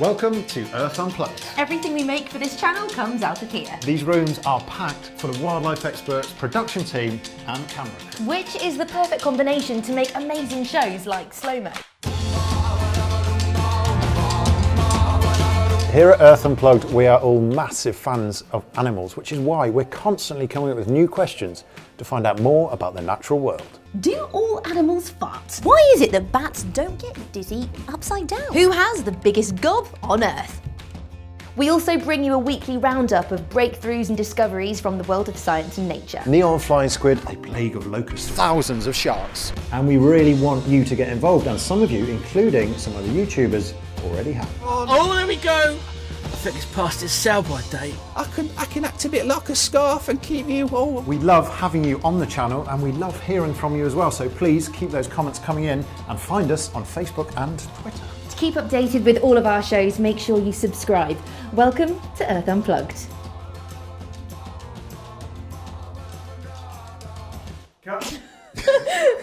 Welcome to Earth Unplugged. Everything we make for this channel comes out of here. These rooms are packed full of wildlife experts, production team, and camera. Which is the perfect combination to make amazing shows like Slow Mo. Here at Earth Unplugged, we are all massive fans of animals, which is why we're constantly coming up with new questions to find out more about the natural world. Do all animals fart? Why is it that bats don't get dizzy upside down? Who has the biggest gob on Earth? We also bring you a weekly roundup of breakthroughs and discoveries from the world of science and nature. Neon flying squid, a plague of locusts, thousands of sharks. And we really want you to get involved, and some of you, including some other YouTubers, already have. Oh, there we go. I think it's past its sell-by date. I can I can act a bit like a scarf and keep you all. We love having you on the channel and we love hearing from you as well. So please keep those comments coming in and find us on Facebook and Twitter. Keep updated with all of our shows, make sure you subscribe. Welcome to Earth Unplugged. Cut.